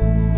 Bye.